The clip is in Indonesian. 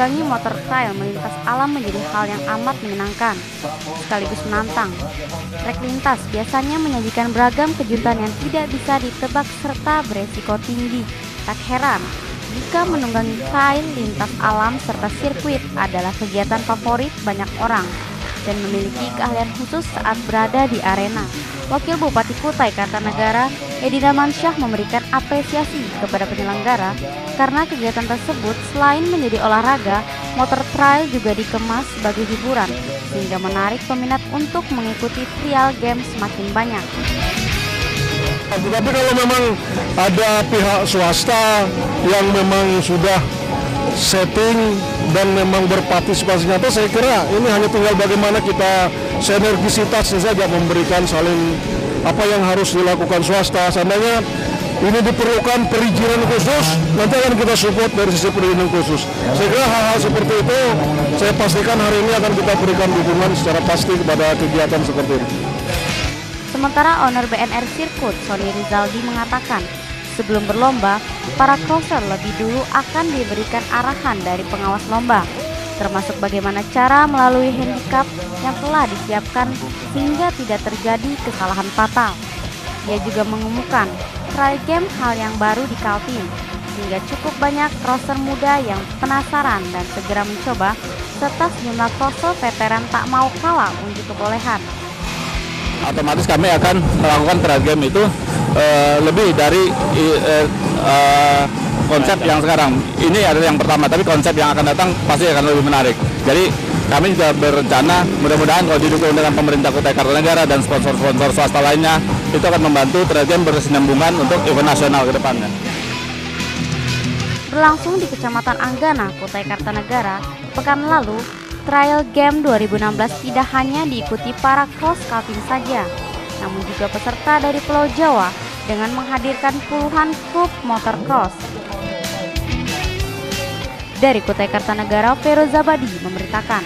menunggangi motor trail melintas alam menjadi hal yang amat menyenangkan, sekaligus menantang. Trek lintas biasanya menyajikan beragam kejutan yang tidak bisa ditebak serta beresiko tinggi. Tak heran jika menunggangi trail lintas alam serta sirkuit adalah kegiatan favorit banyak orang dan memiliki keahlian khusus saat berada di arena. Wakil Bupati Kutai Kartanegara, Edi Damansyah memberikan apresiasi kepada penyelenggara karena kegiatan tersebut selain menjadi olahraga, motor trail juga dikemas sebagai hiburan sehingga menarik peminat untuk mengikuti trial game semakin banyak. Tetapi kalau memang ada pihak swasta yang memang sudah setting dan memang berpartisipasi nyata saya kira ini hanya tinggal bagaimana kita sinergisitasnya saja memberikan saling apa yang harus dilakukan swasta. Seandainya ini diperlukan perizinan khusus nanti akan kita support dari sisi perizinan khusus. Saya kira hal-hal seperti itu saya pastikan hari ini akan kita berikan dukungan secara pasti kepada kegiatan seperti ini. Sementara owner BNR Sirkuit, Sony Rizaldi mengatakan, sebelum berlomba, para crosser lebih dulu akan diberikan arahan dari pengawas lomba, termasuk bagaimana cara melalui handicap yang telah disiapkan sehingga tidak terjadi kesalahan fatal. Ia juga mengumumkan try game hal yang baru di Kaltim, sehingga cukup banyak crosser muda yang penasaran dan segera mencoba, serta sejumlah crosser veteran tak mau kalah unjuk kebolehan otomatis kami akan melakukan trial game itu uh, lebih dari uh, uh, konsep yang sekarang. Ini adalah yang pertama, tapi konsep yang akan datang pasti akan lebih menarik. Jadi kami juga berencana mudah-mudahan kalau didukung dengan pemerintah Kutai Kartanegara dan sponsor-sponsor swasta lainnya itu akan membantu trial game berkesinambungan untuk event nasional ke depannya. Berlangsung di Kecamatan Anggana, Kutai Kartanegara, pekan lalu Trial Game 2016 tidak hanya diikuti para cross Kaltim saja, namun juga peserta dari Pulau Jawa dengan menghadirkan puluhan klub motor cross. Dari Kutai Kartanegara, Vero Zabadi memberitakan.